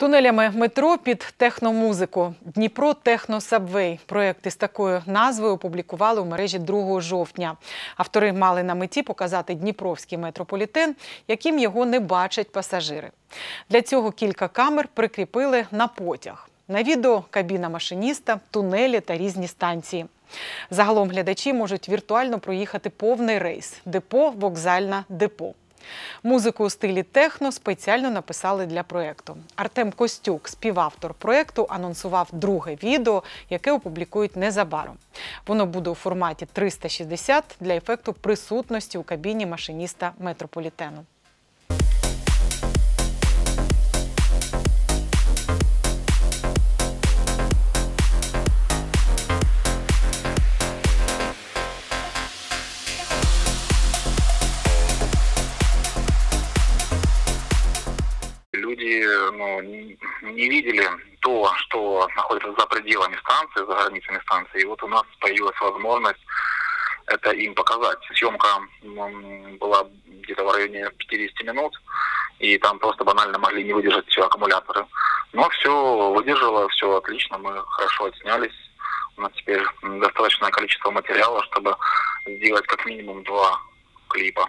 Тунелями метро під техномузику Дніпро Техно Сабвей. Проєкт із такою назвою опублікували у мережі 2 жовтня. Автори мали на меті показати Дніпровський метрополітен, яким його не бачать пасажири. Для цього кілька камер прикріпили на потяг. На відео кабіна машиніста, тунелі та різні станції. Загалом глядачі можуть віртуально проїхати повний рейс депо, вокзальна депо. Музику у стилі техно спеціально написали для проєкту. Артем Костюк, співавтор проєкту, анонсував друге відео, яке опублікують незабаром. Воно буде у форматі 360 для ефекту присутності у кабіні машиніста метрополітену. Люди ну, не видели то, что находится за пределами станции, за границами станции. И вот у нас появилась возможность это им показать. Съемка была где-то в районе 50 минут, и там просто банально могли не выдержать все аккумуляторы. Но все выдержало, все отлично, мы хорошо отснялись. У нас теперь достаточное количество материала, чтобы сделать как минимум два клипа.